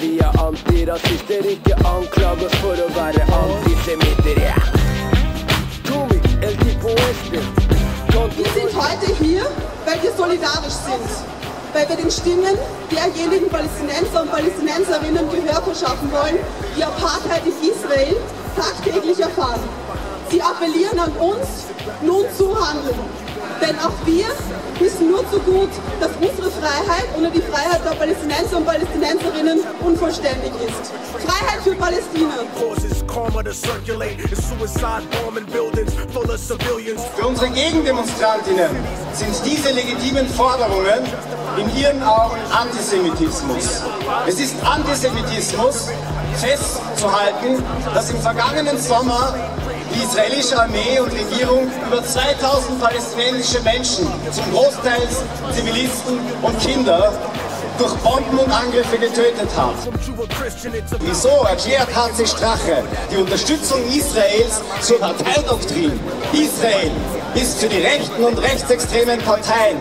vi er antirasister, ikke anklaget for å være antisemitter. Yeah. Tommy, el tipo este. Wir sind heute hier, weil wir solidarisch sind. Weil wir den Stimmen derjenigen Palästinenser und Palästinenserinnen Gehör verschaffen wollen, die Apartheid in Israel tagtäglich erfahren. Sie appellieren an uns, nun zu handeln. Denn auch wir wissen nur zu gut, dass unsere Freiheit ohne die Freiheit der Palästinenser und Palästinenserinnen unvollständig ist. Freiheit für Palästina. Für unsere Gegendemonstrantinnen sind diese legitimen Forderungen in ihren Augen Antisemitismus. Es ist Antisemitismus festzuhalten, dass im vergangenen Sommer die israelische Armee und Regierung über 2000 palästinensische Menschen, zum Großteil Zivilisten und Kinder, durch Bomben und Angriffe getötet hat. Wieso erklärt HC Strache die Unterstützung Israels zur Parteidoktrin? Israel ist für die rechten und rechtsextremen Parteien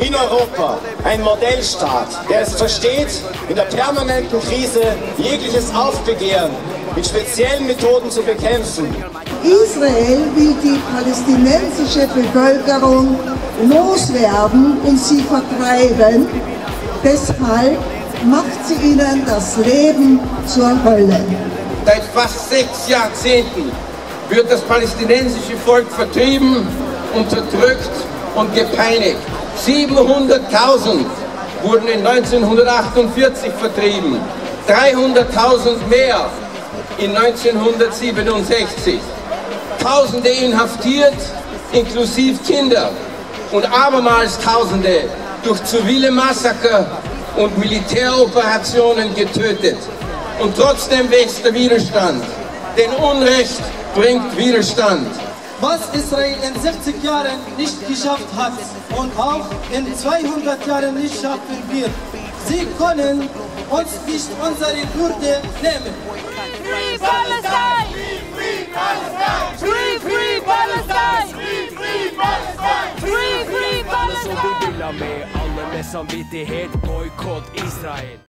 in Europa ein Modellstaat, der es versteht, in der permanenten Krise jegliches Aufbegehren mit speziellen Methoden zu bekämpfen. Israel will die palästinensische Bevölkerung loswerden und sie vertreiben. Deshalb macht sie ihnen das Leben zur Hölle. Seit fast sechs Jahrzehnten wird das palästinensische Volk vertrieben, unterdrückt und gepeinigt. 700.000 wurden in 1948 vertrieben, 300.000 mehr in 1967. Tausende inhaftiert, inklusive Kinder und abermals Tausende durch zivile Massaker und Militäroperationen getötet. Und trotzdem wächst der Widerstand. Denn Unrecht bringt Widerstand. Was Israel in 60 Jahren nicht geschafft hat und auch in 200 Jahren nicht schaffen wird. Sie können uns nicht unsere Würde nehmen. Free Palestine! Free Palestine! Free, free Palestine! Free, free Palestine! Free, free Palestine! Som vi vil ha med alle med samvittighet, boikott Israel.